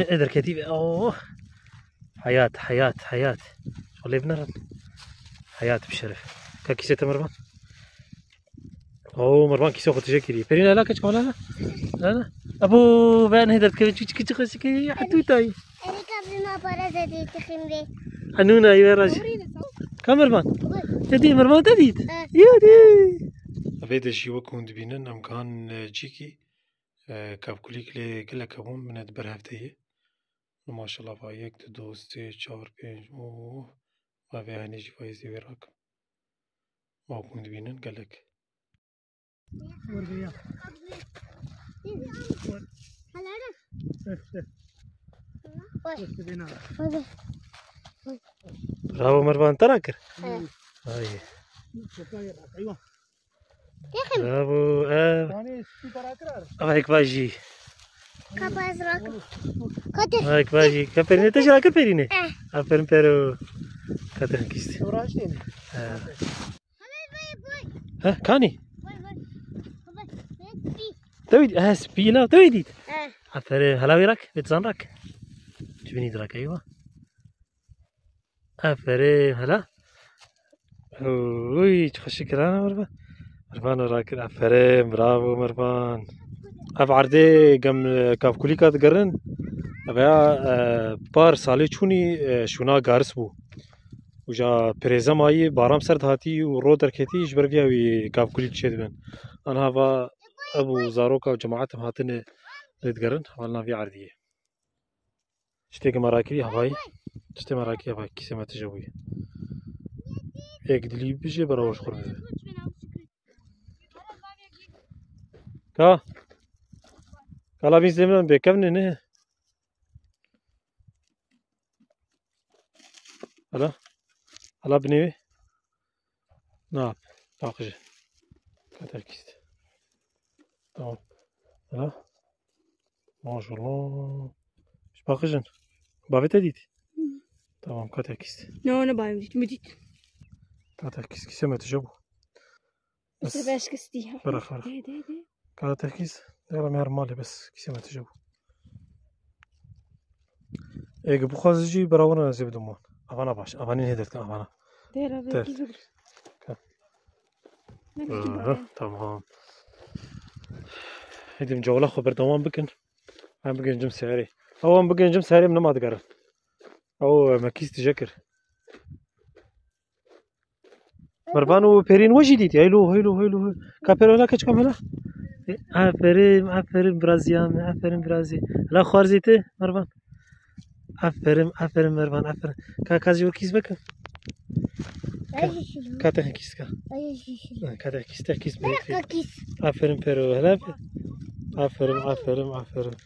ادر كتيب أوه. حياة حياة حياة. شغل بنرن حياة بشرف. كاكيسة مروان أوه مروان كيسو خد تشكري برينا لا كتش ولا لا. لا لا. أبو بان هدر كيتش كيتش كيتش كي حتوتاي Erika prima para زدي تخمري حنونا يا راجل. كم مروان تدي مروان تديت آه. يودي أبيد شي وكون دبينن ام كان جيكي كاب كليك لي كلا كابون من دبر ماشاءالله با یک دو سه چهار پنج اوه و به هنیجی پایزی براکم ما کند بینن گلک ور بیا حالا Bravo Marwan Tarakır. Ay. Bravo. Ee, ایک باجی كابا ازرق كتر هايك باجي كابريني تجرا كابريني آه افرم بيرو كاترن كيستي سوراشتين آه. ها كاني تويد آه سبيلا تويديت آه عفر هلا ويراك بتزنرك جبني دراك أيوه عفر هلا اوي تخش كرانا مربان مربان وراك عفر برافو مربان اف عردي قم كاف كوليكا تقرن ابا بار سالي چوني شونا گارس بو وجا پريزا ماي بارام سر دهاتي و رو دركتي جبر فيها وي كاف كوليك شد بن انا هذا ابو زاروكا وجماعتهم هاتن ريدقرن حوالنا في عردية اشتيك مراكي هواي اشتي مراكي هواي كيسي ما تجوي هيك دلي بيجي براوش خرم كا كلا بيز دمنا بكمن نه هلا هلا بنيوي نعم باقجي كتركيز تمام هلا ما شاء الله ايش باقجن بافي تديت تمام كتركيز No, أنا بايم ديت مديت كتركيز كيسي ما تجوبو بس بس باش كستيها برا برا دي دي دي كذا تركيز Ela mi armale bes kisime tijabu. Ege bu kazıcı beraber nasip edin bu. Avana baş. Avana ne dedin avana? Der abi. Der. Tamam. Edim cevla haber tamam bakın. Ben bugün cüm sehri. Avam bugün cüm sehri mi ne madgarım? Avam makis tijakir. مربانو بيرين وجديد هيلو هيلو هيلو كابيرو لا كم هلا افرم افرم برازيام افرم برازي لا خوارزيته مربان افرم افرم مربان افرم كا كازي وكيس بكن اي شيء كاته كيس كا كاته كيس بيكي كيس Aferin Pero. Hele. Aferin, aferin, aferin.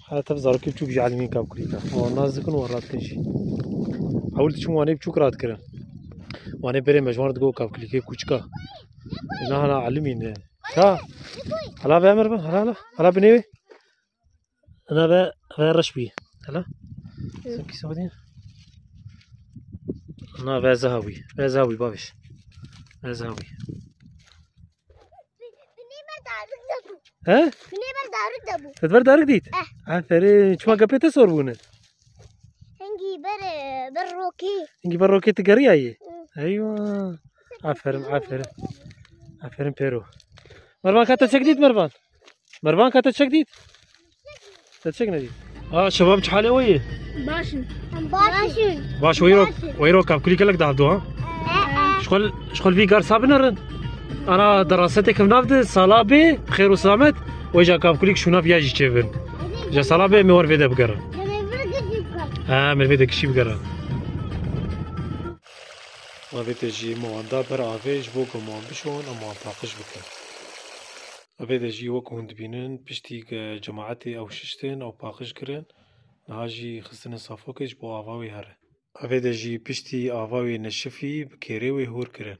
حتى في زارك بتشوك جعل مين كاب كريكا والناس ذكون ورات كل شيء حاولت شو وأنا بتشوك رات كرن وأنا بري مجموعة تقول كاب كريكا كوشكا. هنا هلا علمين كا هلا بأمر بن هلا هلا. هلا بنيوي. أنا ب غير بيه هلا. سكي سودين أنا ب زهوي. ب زهوي بابش. ب زهوي. ها؟ تدبر دارك ديت؟ آه عفرين شو ما قبيت صوربونه هنجي بر بروكي إنجي بروكي تقري اي أيوه عفرين عفرين عفرين بيرو مربان كانت تشكديت مربان مربان كانت تشكديت تشكنا دي آه شباب شحال وي باشن باشن باش ويرو ويرو كاب كلي كلك دعدو ها آه شغل شغل في قار صابنرن أنا دراستي كم نافد صلابي بخير وسلامت وجا كاب كليك شو ناف ياجي تشيفن جا صلابي مور فيدا بقرن ها من فيدا كشي بقرن ما بيت جي مواندا بر عفيش بو كمان بشون اما انتاقش بكن أبيد جي وكو هند بينن بشتي جماعتي أو ششتين أو باقش كرن نهاجي خسن صافوكش بو آواوي هر أبيد جي بشتي آواوي نشفي بكيريوي ويهور كرن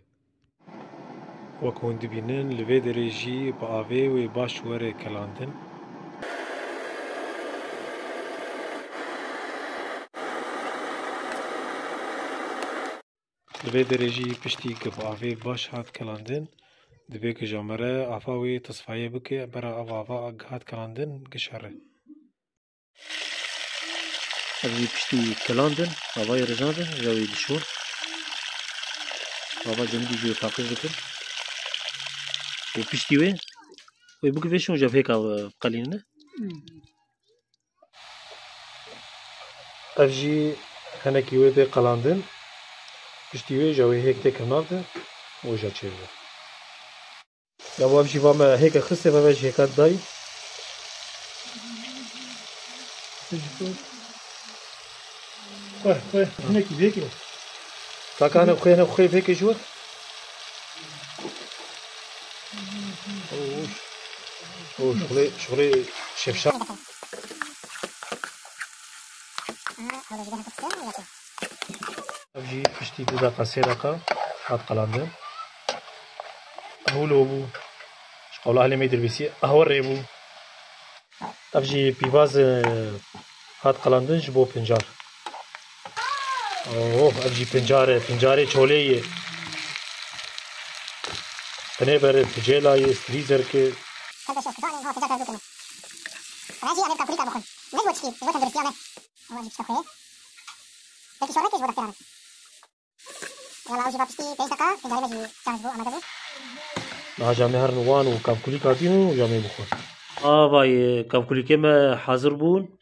وكو هند بينن لفيد رجي بآوي ويباش وره كلاندن دبی درجی پشتی که با آفی باش هات کلاندن دبی که جامره آفاوی تصفیه بکه برای آفا آفا هات کلاندن گشاره درجی پشتی کلاندن آفای رزاده جاوی دشور آفا جنگی جوی فاقی بکن و پشتی وی وی بکه بشون جا فیک آفا قلین نه افجی هنکی وی ده قلاندن Piştî wê ji wê hêk tê kirnavde û ja çêbû. Ya bav jîva me hêka xistê ve ji hêka dayî Takane xuyene xuy veke ji wir? شغلي شغلي شفشاف دقة هاد قلاندن اهولو بو شقول أهلي ما يدير بيسي اهوري بو ابجي بيفاز هاد قلاندن جبو بنجار اوه ابجي بنجارة بنجارة چولية تنه بر تجيلا يه فريزر के راجي على الكابوريكا بخون ليش وتشكي ليش تدرس يامه هو اللي بتشتخي لكن شو ركز ولا أنا معاوش بابشتي 30 دقه كان غالبا شي تنجبو اما دابا هرنوان وكابكولي كاتين وجامع بخور آه باي كابكولي كما حاضر بون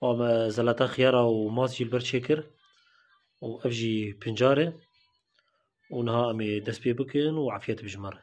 وما زلاتا خيارة وماس جيلبرت شكر وابجي بنجارة ونها امي دس بكن وعافية بجمره